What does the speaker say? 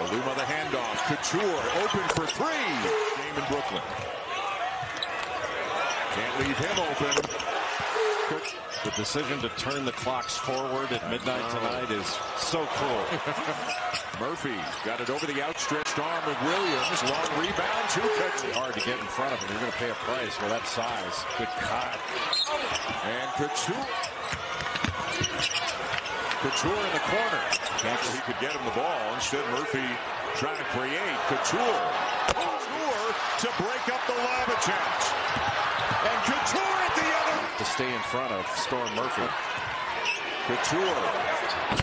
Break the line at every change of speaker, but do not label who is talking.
Luma the handoff. Cattoor open for three. Game in Brooklyn. Can't leave him open.
The decision to turn the clocks forward at midnight tonight is so cool.
Murphy got it over the outstretched arm of Williams. Long rebound. Two catches.
Hard to get in front of him. You're going to pay a price for that size. Good cut.
And Cattoor. Cattoor in the corner. Can't he could get him the ball. Instead, Murphy trying to create. Cattoor. Cattoor to break up the lob attempt. And Cattoor at the other.
To stay in front of Storm Murphy.
Cattoor.